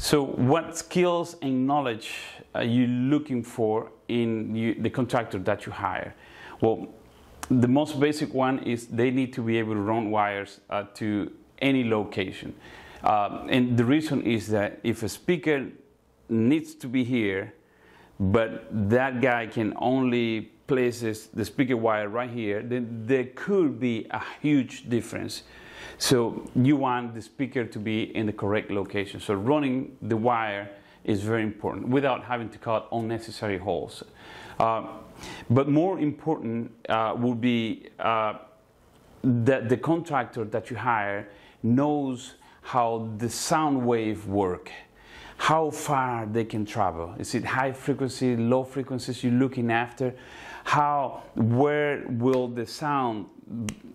So what skills and knowledge are you looking for in you, the contractor that you hire? Well, the most basic one is they need to be able to run wires uh, to any location. Um, and the reason is that if a speaker needs to be here, but that guy can only places the speaker wire right here, then there could be a huge difference. So you want the speaker to be in the correct location. So running the wire is very important without having to cut unnecessary holes. Uh, but more important uh, will be uh, that the contractor that you hire knows how the sound wave work how far they can travel. Is it high frequency low frequencies you're looking after? How where will the sound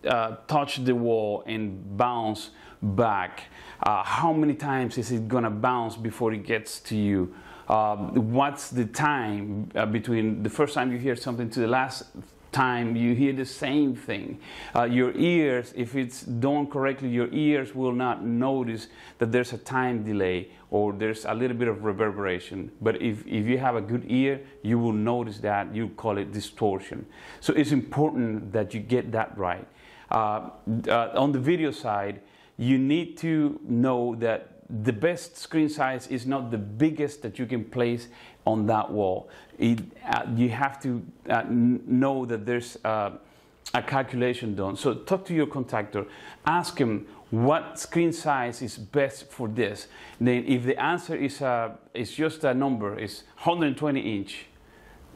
uh, touch the wall and bounce back? Uh, how many times is it gonna bounce before it gets to you? Um, what's the time uh, between the first time you hear something to the last time you hear the same thing. Uh, your ears, if it's done correctly, your ears will not notice that there's a time delay or there's a little bit of reverberation. But if, if you have a good ear, you will notice that. You call it distortion. So it's important that you get that right. Uh, uh, on the video side, you need to know that the best screen size is not the biggest that you can place on that wall. It, uh, you have to uh, know that there's uh, a calculation done. So talk to your contractor, ask him what screen size is best for this. Then if the answer is, uh, is just a number, is 120 inch,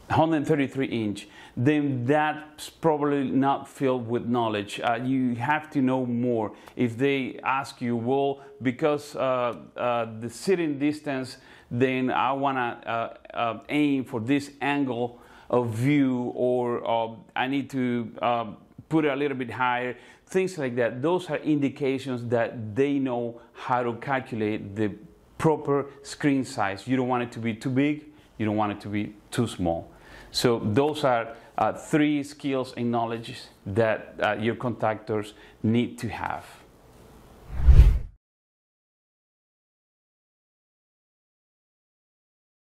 133 inch, then that's probably not filled with knowledge. Uh, you have to know more. If they ask you, well, because uh, uh, the sitting distance, then I want to uh, uh, aim for this angle of view, or uh, I need to put it a little bit higher, things like that. Those are indications that they know how to calculate the proper screen size. You don't want it to be too big, you don't want it to be too small. So those are uh, three skills and knowledge that uh, your contractors need to have.